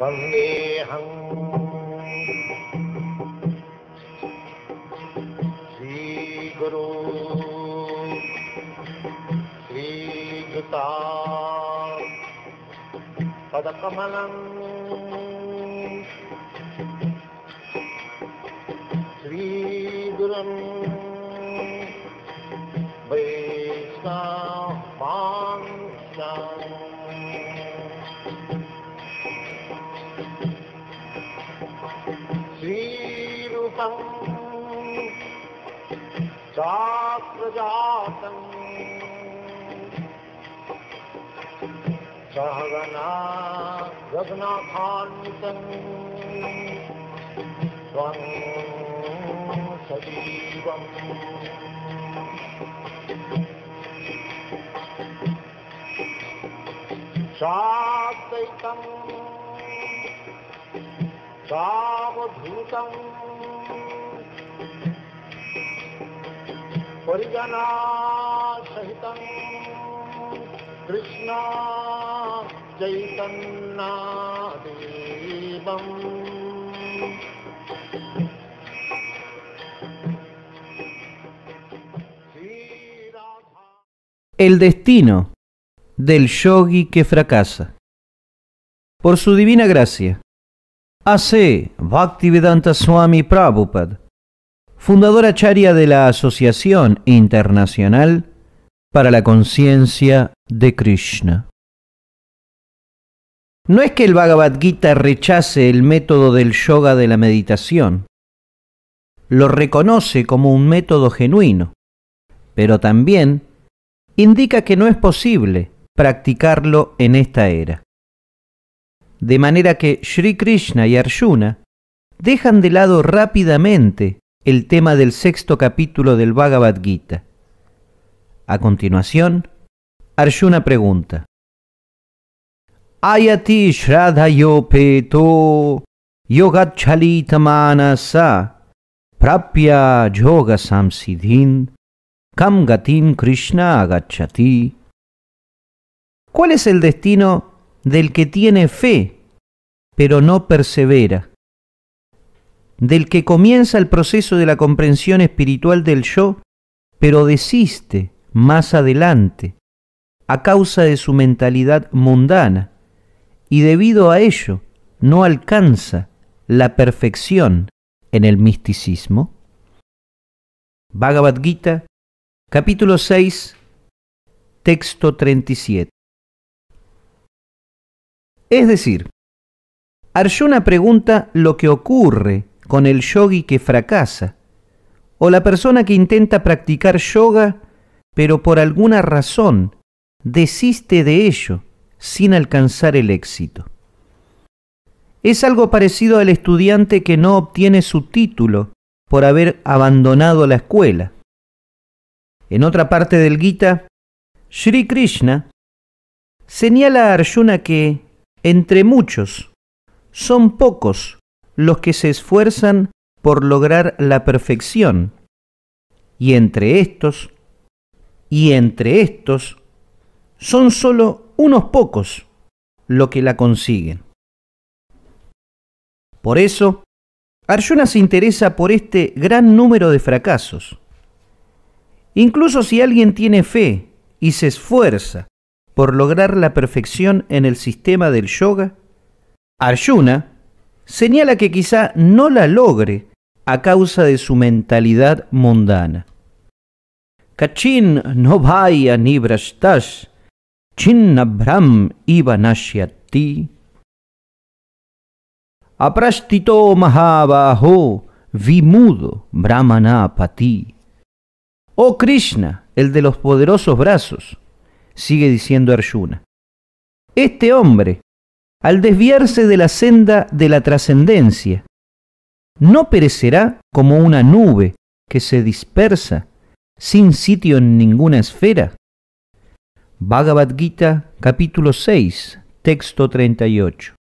वन्देऽहम् श्रीगुरु। श्रीयुता पदकमलम् श्रीगुरम्। वैष्णवांशाम् सहगना रघुनाथान्वितम् त्वं सजीवम् शाद्वैतम् सावधूतम् परिजनासहितम् कृष्ण चैतन्नादेवम् Shri Radha El destino del yogi que fracasa. Por su divina gracia, A.C. Bhaktivedanta Swami Prabhupada, fundador acharya de la Asociación Internacional para la Conciencia de Krishna. No es que el Bhagavad Gita rechace el método del yoga de la meditación, lo reconoce como un método genuino, pero también indica que no es posible practicarlo en esta era. De manera que Sri Krishna y Arjuna dejan de lado rápidamente el tema del sexto capítulo del Bhagavad Gita. A continuación, Arjuna pregunta: Ayati Shradhayo Peto Yogachhalitamanasa Prapya Yoga Samsidhin Kam Gatin Krishna Agachati. ¿Cuál es el destino del que tiene fe, pero no persevera? Del que comienza el proceso de la comprensión espiritual del yo, pero desiste más adelante, a causa de su mentalidad mundana, y debido a ello no alcanza la perfección en el misticismo? Bhagavad Gita, capítulo 6, texto 37. Es decir, Arjuna pregunta lo que ocurre con el yogi que fracasa, o la persona que intenta practicar yoga, pero por alguna razón desiste de ello sin alcanzar el éxito. Es algo parecido al estudiante que no obtiene su título por haber abandonado la escuela. En otra parte del Gita, Sri Krishna señala a Arjuna que, entre muchos, son pocos los que se esfuerzan por lograr la perfección, y entre estos, y entre estos, son solo unos pocos los que la consiguen. Por eso, Arjuna se interesa por este gran número de fracasos. Incluso si alguien tiene fe y se esfuerza por lograr la perfección en el sistema del yoga, Arjuna señala que quizá no la logre a causa de su mentalidad mundana. Kachin no vaya ni brashtash, chinnabram ivanashyati. Aprastito mahabaho vimudo brahmanapati. Oh Krishna, el de los poderosos brazos, sigue diciendo Arjuna. Este hombre, al desviarse de la senda de la trascendencia, no perecerá como una nube que se dispersa sin sitio en ninguna esfera. Bhagavad Gita capítulo 6, texto 38.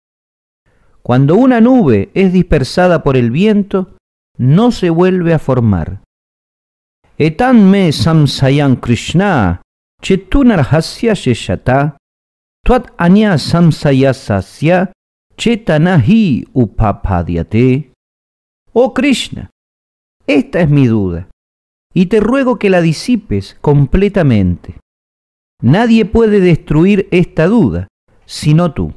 Cuando una nube es dispersada por el viento, no se vuelve a formar. Etan me samsayan Krishna chetunarhasya sheshata twat anya samsayasasya Chetanahi upapadyate. Oh Krishna, esta es mi duda, y te ruego que la disipes completamente. Nadie puede destruir esta duda, sino tú.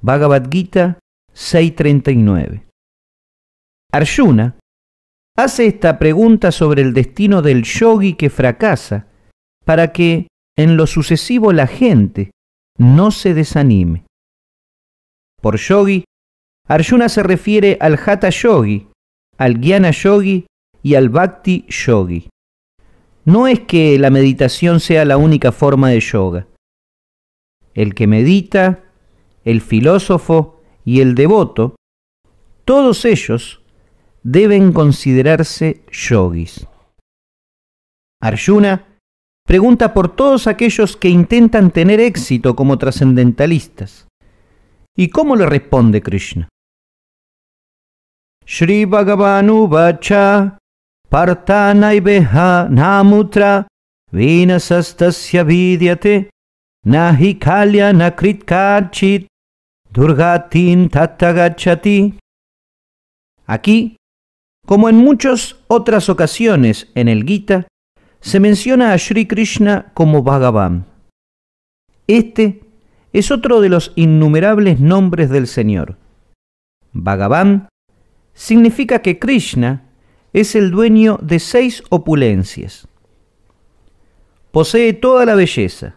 Bhagavad Gita 6:39. Arjuna hace esta pregunta sobre el destino del yogi que fracasa para que en lo sucesivo la gente no se desanime. Por yogi, Arjuna se refiere al hatha yogi, al jnana yogi y al bhakti yogi. No es que la meditación sea la única forma de yoga. El que medita, el filósofo y el devoto, todos ellos deben considerarse yogis. Arjuna pregunta por todos aquellos que intentan tener éxito como trascendentalistas. ¿Y cómo le responde Krishna? Shri Bhagavanu Vacha Partanaibeha Namutra Vinasastasya Vidyate Nahi Kalya Nakrit Kachit Durgatin Tattagachati. Aquí, como en muchas otras ocasiones en el Gita, se menciona a Sri Krishna como Bhagavan. Este es otro de los innumerables nombres del Señor. Bhagavan significa que Krishna es el dueño de seis opulencias. Posee toda la belleza,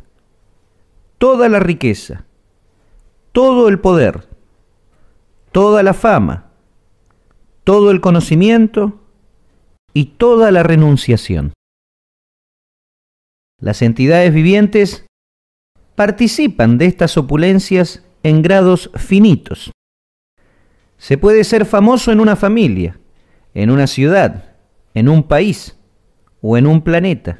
toda la riqueza, todo el poder, toda la fama, todo el conocimiento y toda la renunciación. Las entidades vivientes participan de estas opulencias en grados finitos. Se puede ser famoso en una familia, en una ciudad, en un país o en un planeta,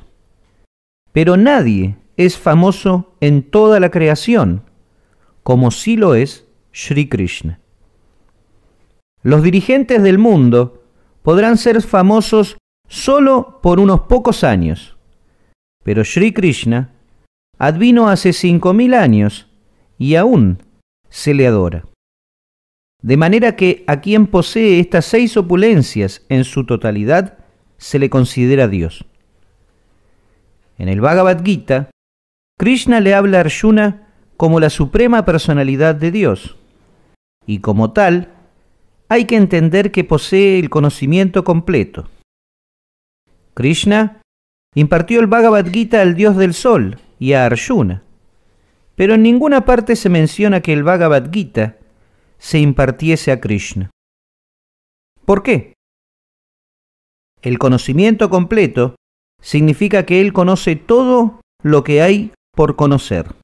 pero nadie es famoso en toda la creación, como sí lo es Sri Krishna. Los dirigentes del mundo podrán ser famosos solo por unos pocos años, pero Sri Krishna advino hace cinco mil años y aún se le adora. De manera que a quien posee estas seis opulencias en su totalidad se le considera Dios. En el Bhagavad Gita, Krishna le habla a Arjuna como la suprema personalidad de Dios, y como tal, hay que entender que posee el conocimiento completo. Krishna impartió el Bhagavad Gita al dios del sol y a Arjuna, pero en ninguna parte se menciona que el Bhagavad Gita se impartiese a Krishna. ¿Por qué? El conocimiento completo significa que él conoce todo lo que hay por conocer.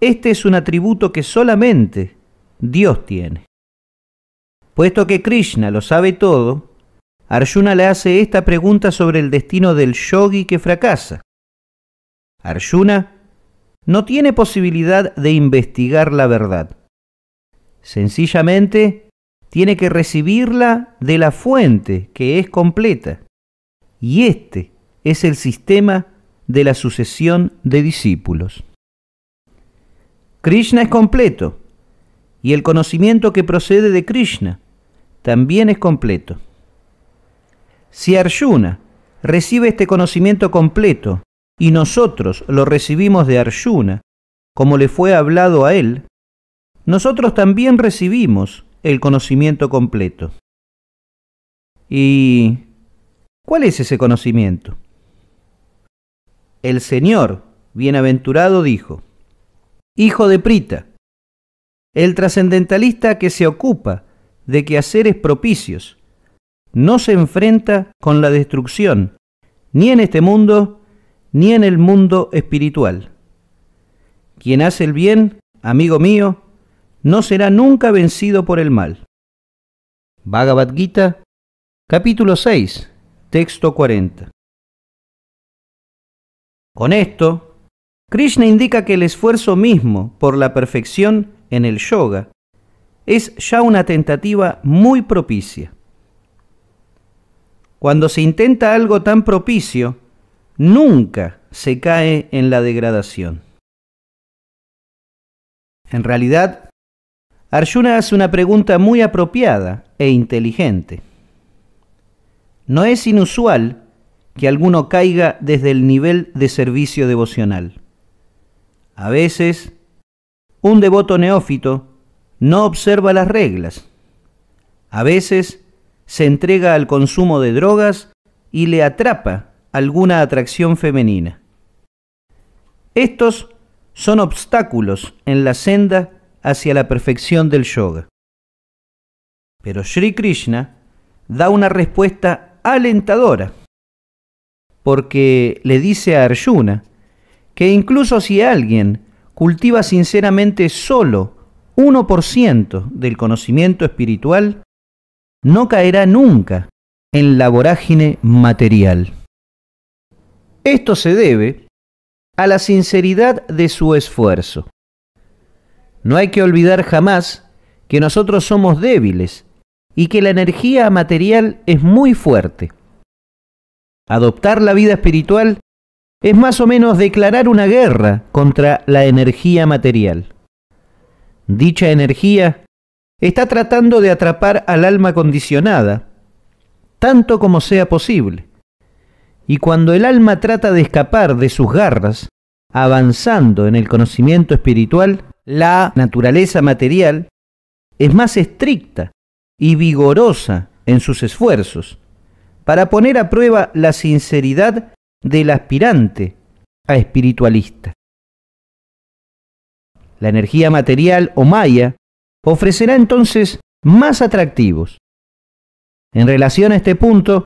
Este es un atributo que solamente Dios tiene. Puesto que Krishna lo sabe todo, Arjuna le hace esta pregunta sobre el destino del yogi que fracasa. Arjuna no tiene posibilidad de investigar la verdad. Sencillamente tiene que recibirla de la fuente que es completa. Y este es el sistema de la sucesión de discípulos. Krishna es completo y el conocimiento que procede de Krishna también es completo. Si Arjuna recibe este conocimiento completo y nosotros lo recibimos de Arjuna, como le fue hablado a él, nosotros también recibimos el conocimiento completo. ¿Y cuál es ese conocimiento? El Señor, bienaventurado, dijo, Hijo de Prita, el trascendentalista que se ocupa de quehaceres propicios, no se enfrenta con la destrucción, ni en este mundo, ni en el mundo espiritual. Quien hace el bien, amigo mío, no será nunca vencido por el mal. Bhagavad Gita, capítulo 6, texto 40. Con esto, Krishna indica que el esfuerzo mismo por la perfección en el yoga es ya una tentativa muy propicia. Cuando se intenta algo tan propicio, nunca se cae en la degradación. En realidad, Arjuna hace una pregunta muy apropiada e inteligente. No es inusual que alguno caiga desde el nivel de servicio devocional. A veces, un devoto neófito no observa las reglas. A veces, se entrega al consumo de drogas y le atrapa alguna atracción femenina. Estos son obstáculos en la senda hacia la perfección del yoga. Pero Sri Krishna da una respuesta alentadora, porque le dice a Arjuna que incluso si alguien cultiva sinceramente solo 1% del conocimiento espiritual, no caerá nunca en la vorágine material. Esto se debe a la sinceridad de su esfuerzo. No hay que olvidar jamás que nosotros somos débiles y que la energía material es muy fuerte. Adoptar la vida espiritual es más o menos declarar una guerra contra la energía material. Dicha energía está tratando de atrapar al alma condicionada, tanto como sea posible. Y cuando el alma trata de escapar de sus garras, avanzando en el conocimiento espiritual, la naturaleza material es más estricta y vigorosa en sus esfuerzos para poner a prueba la sinceridad del aspirante a espiritualista. La energía material o maya ofrecerá entonces más atractivos. En relación a este punto,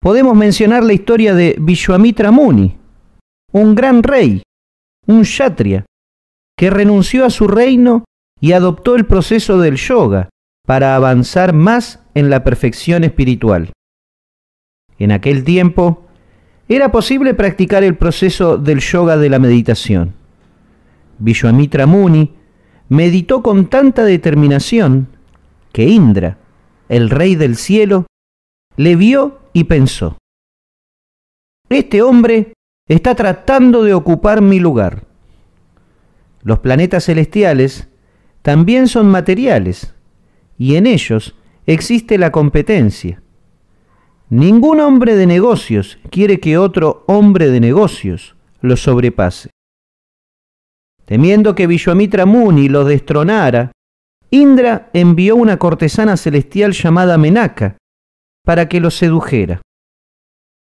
podemos mencionar la historia de Vishwamitra Muni, un gran rey, un kshatriya, que renunció a su reino y adoptó el proceso del yoga para avanzar más en la perfección espiritual. En aquel tiempo, era posible practicar el proceso del yoga de la meditación. Vishwamitra Muni meditó con tanta determinación que Indra, el rey del cielo, le vio y pensó, este hombre está tratando de ocupar mi lugar. Los planetas celestiales también son materiales y en ellos existe la competencia. Ningún hombre de negocios quiere que otro hombre de negocios lo sobrepase. Temiendo que Vishwamitra Muni lo destronara, Indra envió una cortesana celestial llamada Menaka para que lo sedujera.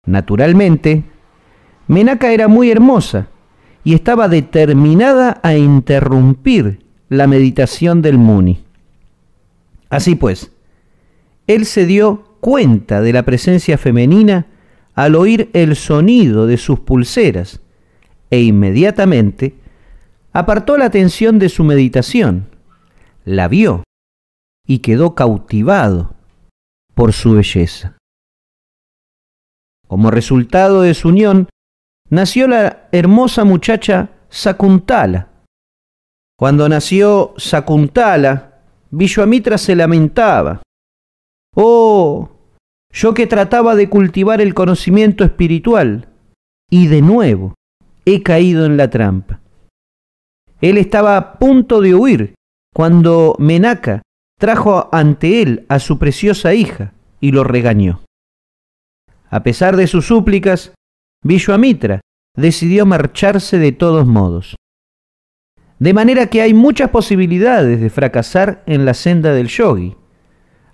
Naturalmente, Menaka era muy hermosa y estaba determinada a interrumpir la meditación del Muni. Así pues, él se dio cuenta de la presencia femenina al oír el sonido de sus pulseras e inmediatamente apartó la atención de su meditación, la vio y quedó cautivado por su belleza. Como resultado de su unión, nació la hermosa muchacha Sakuntala. Cuando nació Sakuntala, Vishwamitra se lamentaba. Oh, yo que trataba de cultivar el conocimiento espiritual, y de nuevo he caído en la trampa. Él estaba a punto de huir cuando Menaka trajo ante él a su preciosa hija y lo regañó. A pesar de sus súplicas, Vishwamitra decidió marcharse de todos modos. De manera que hay muchas posibilidades de fracasar en la senda del yogi.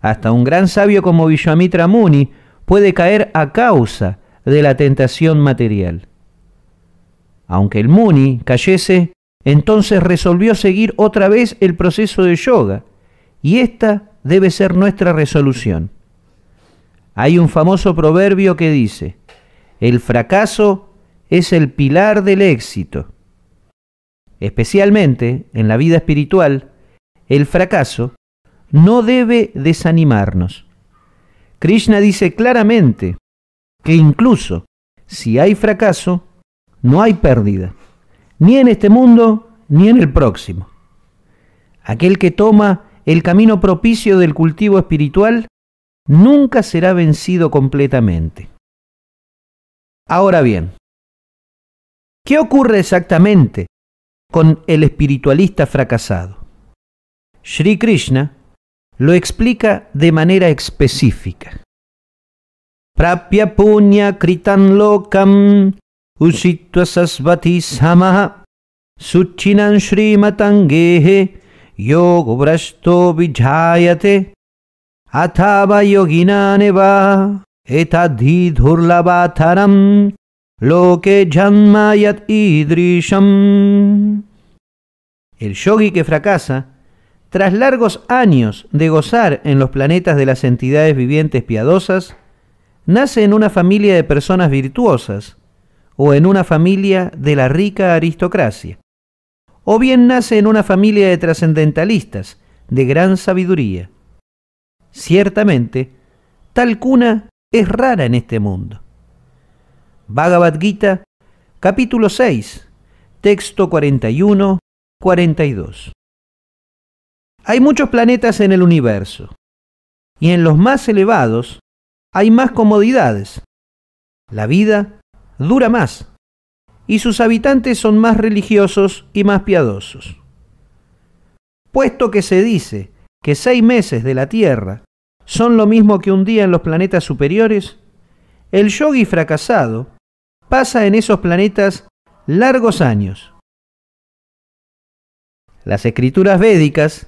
Hasta un gran sabio como Vishwamitra Muni puede caer a causa de la tentación material. Aunque el Muni cayese entonces resolvió seguir otra vez el proceso de yoga, y esta debe ser nuestra resolución. Hay un famoso proverbio que dice, el fracaso es el pilar del éxito. Especialmente en la vida espiritual, el fracaso no debe desanimarnos. Krishna dice claramente que incluso si hay fracaso, no hay pérdida ni en este mundo ni en el próximo. Aquel que toma el camino propicio del cultivo espiritual nunca será vencido completamente. Ahora bien, ¿qué ocurre exactamente con el espiritualista fracasado? Sri Krishna lo explica de manera específica. Prapya punya kritan lokam usitva sasvati samaha suchinan shrimatangehe yogo brashto vijayate athava yoginaneva El yogi que fracasa, tras largos años de gozar en los planetas de las entidades vivientes piadosas, nace en una familia de personas virtuosas o en una familia de la rica aristocracia, o bien nace en una familia de trascendentalistas de gran sabiduría. Ciertamente, tal cuna es rara en este mundo. Bhagavad Gita, capítulo 6, texto 41, 42. Hay muchos planetas en el universo, y en los más elevados hay más comodidades. La vida dura más, y sus habitantes son más religiosos y más piadosos. Puesto que se dice que seis meses de la Tierra son lo mismo que un día en los planetas superiores, el yogi fracasado pasa en esos planetas largos años. Las escrituras védicas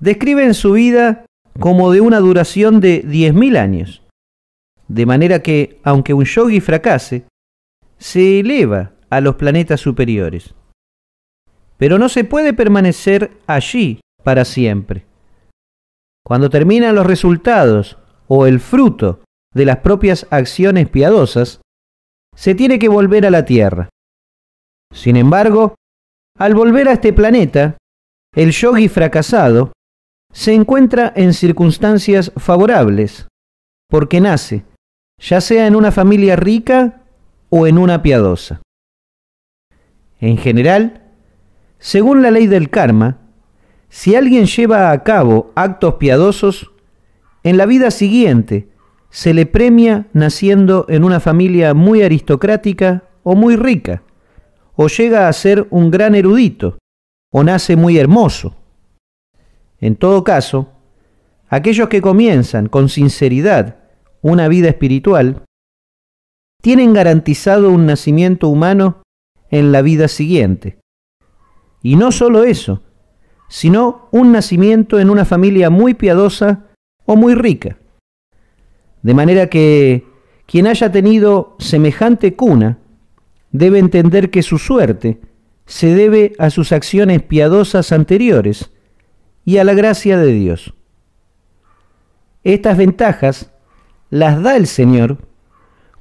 describen su vida como de una duración de 10.000 años, de manera que, aunque un yogi fracase, se eleva a los planetas superiores. Pero no se puede permanecer allí para siempre. Cuando terminan los resultados o el fruto de las propias acciones piadosas, se tiene que volver a la Tierra. Sin embargo, al volver a este planeta, el yogi fracasado se encuentra en circunstancias favorables, porque nace, ya sea en una familia rica o en una piadosa. En general, según la ley del karma, si alguien lleva a cabo actos piadosos, en la vida siguiente se le premia naciendo en una familia muy aristocrática o muy rica, o llega a ser un gran erudito, o nace muy hermoso. En todo caso, aquellos que comienzan con sinceridad una vida espiritual, tienen garantizado un nacimiento humano en la vida siguiente. Y no solo eso, sino un nacimiento en una familia muy piadosa o muy rica. De manera que quien haya tenido semejante cuna debe entender que su suerte se debe a sus acciones piadosas anteriores y a la gracia de Dios. Estas ventajas las da el Señor,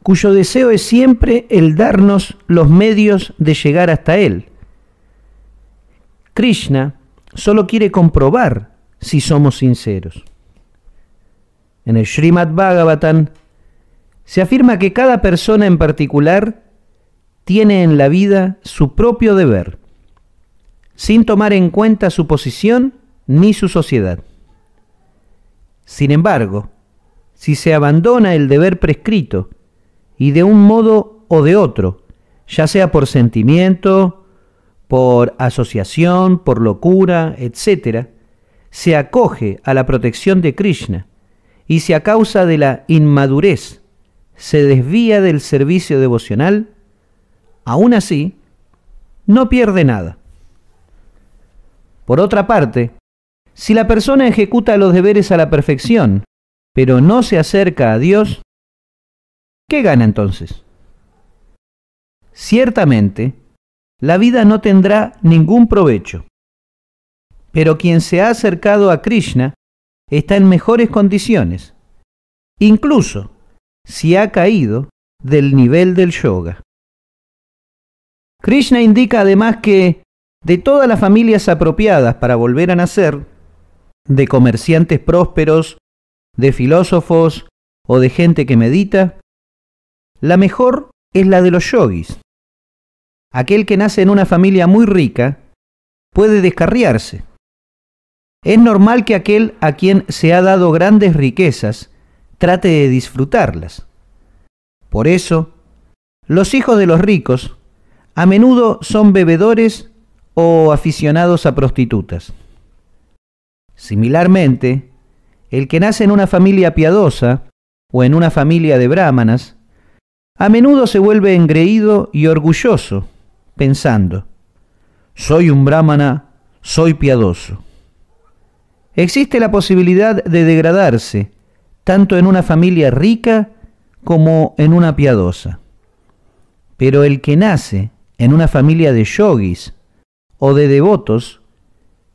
cuyo deseo es siempre el darnos los medios de llegar hasta Él. Krishna solo quiere comprobar si somos sinceros. En el Srimad Bhagavatam se afirma que cada persona en particular tiene en la vida su propio deber, sin tomar en cuenta su posición ni su sociedad. Sin embargo, si se abandona el deber prescrito y de un modo o de otro, ya sea por sentimiento, por asociación, por locura, etc., se acoge a la protección de Krishna y si a causa de la inmadurez se desvía del servicio devocional, aún así, no pierde nada. Por otra parte, si la persona ejecuta los deberes a la perfección pero no se acerca a Dios, ¿qué gana entonces? Ciertamente, la vida no tendrá ningún provecho. Pero quien se ha acercado a Krishna está en mejores condiciones, incluso si ha caído del nivel del yoga. Krishna indica además que de todas las familias apropiadas para volver a nacer, de comerciantes prósperos de filósofos o de gente que medita, la mejor es la de los yogis. Aquel que nace en una familia muy rica puede descarriarse. Es normal que aquel a quien se ha dado grandes riquezas trate de disfrutarlas. Por eso, los hijos de los ricos a menudo son bebedores o aficionados a prostitutas. Similarmente, el que nace en una familia piadosa o en una familia de brahmanas, a menudo se vuelve engreído y orgulloso, pensando, soy un brahmana, soy piadoso. Existe la posibilidad de degradarse, tanto en una familia rica como en una piadosa. Pero el que nace en una familia de yogis o de devotos,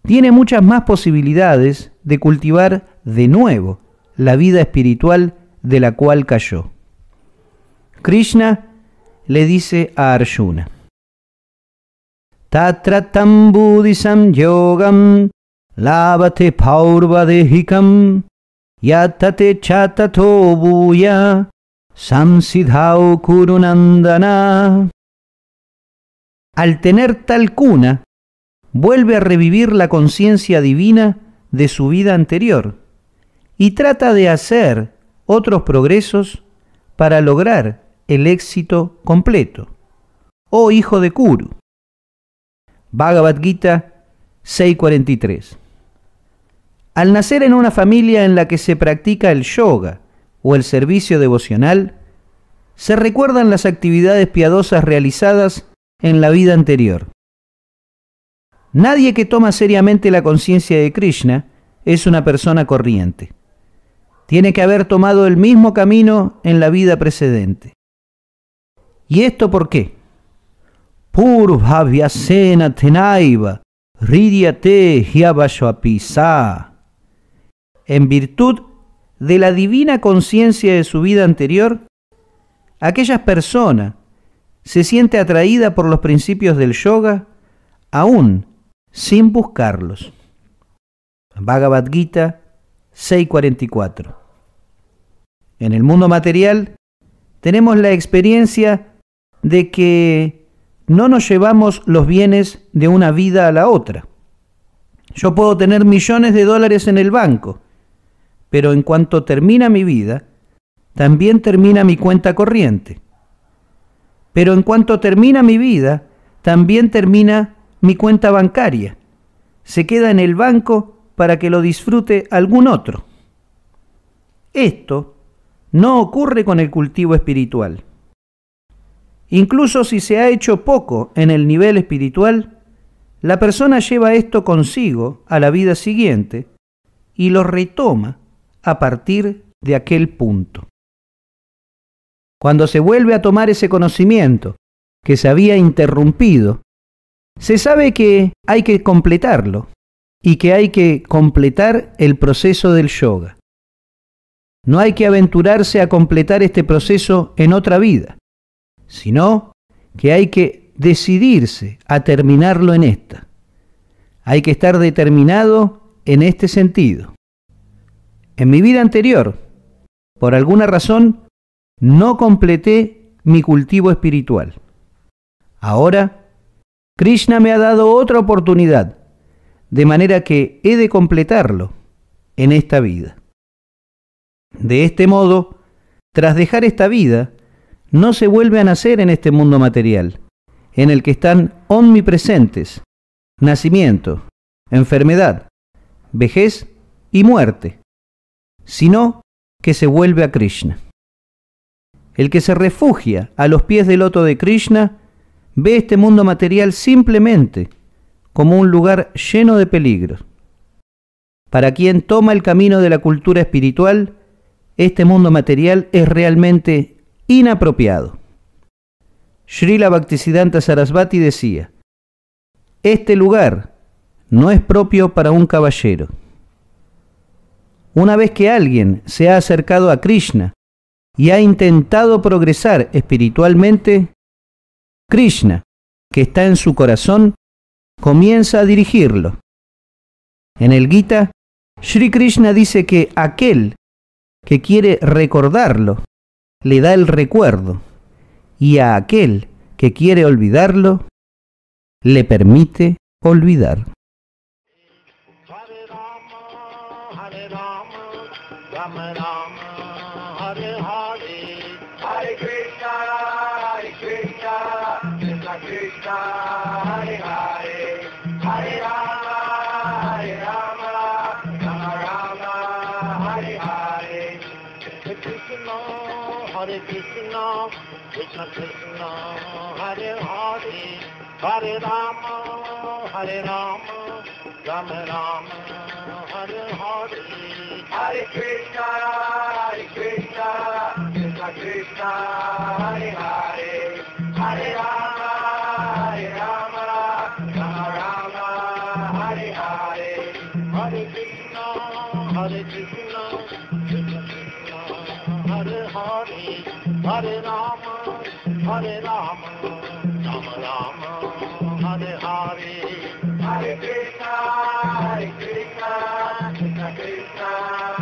tiene muchas más posibilidades de cultivar de nuevo la vida espiritual de la cual cayó. Krishna le dice a Arjuna, Tatratam budisam yogam lavate paurvadehikam yatate chatato buya samsidhau kurunandana. Al tener tal cuna, vuelve a revivir la conciencia divina de su vida anterior y trata de hacer otros progresos para lograr el éxito completo. Oh hijo de Kuru. Bhagavad Gita 6:43. Al nacer en una familia en la que se practica el yoga o el servicio devocional, se recuerdan las actividades piadosas realizadas en la vida anterior. Nadie que toma seriamente la conciencia de Krishna es una persona corriente. Tiene que haber tomado el mismo camino en la vida precedente. ¿Y esto por qué? Purvavyasena tenaiva ridyate hyavashvapisa. En virtud de la divina conciencia de su vida anterior, aquella persona se siente atraída por los principios del yoga aún sin buscarlos. Bhagavad Gita 6:44. En el mundo material tenemos la experiencia de que no nos llevamos los bienes de una vida a la otra. Yo puedo tener millones de dólares en el banco, pero en cuanto termina mi vida, también termina mi cuenta corriente. Pero en cuanto termina mi vida, también termina mi cuenta bancaria. Se queda en el banco para que lo disfrute algún otro. Esto no ocurre con el cultivo espiritual. Incluso si se ha hecho poco en el nivel espiritual, la persona lleva esto consigo a la vida siguiente y lo retoma a partir de aquel punto. Cuando se vuelve a tomar ese conocimiento que se había interrumpido, se sabe que hay que completarlo y que hay que completar el proceso del yoga. No hay que aventurarse a completar este proceso en otra vida, sino que hay que decidirse a terminarlo en esta. Hay que estar determinado en este sentido. En mi vida anterior, por alguna razón, no completé mi cultivo espiritual. Ahora, Krishna me ha dado otra oportunidad, de manera que he de completarlo en esta vida. De este modo, tras dejar esta vida, no se vuelve a nacer en este mundo material, en el que están omnipresentes nacimiento, enfermedad, vejez y muerte, sino que se vuelve a Krishna. El que se refugia a los pies del loto de Krishna ve este mundo material simplemente como un lugar lleno de peligros. Para quien toma el camino de la cultura espiritual, este mundo material es realmente inapropiado. Srila Bhaktisiddhanta Sarasvati decía, este lugar no es propio para un caballero. Una vez que alguien se ha acercado a Krishna y ha intentado progresar espiritualmente, Krishna, que está en su corazón, comienza a dirigirlo. En el Gita, Sri Krishna dice que aquel que quiere recordarlo le da el recuerdo y a aquel que quiere olvidarlo le permite olvidar. Hare Rama, Hare Rama, Rama Rama, Hare Hare. Hare Krishna, Hare Krishna, Krishna Krishna, Hare Hare, Hare Rama, Hare Rama, Rama Rama, Hare Hare. Hare Krishna, Hare Krishna, Krishna Krishna, Hare Hare, Hare Rama, Hare Rama, Rama Rama, Hare Hare. Hare Krishna, Hare Krishna, Krishna Krishna,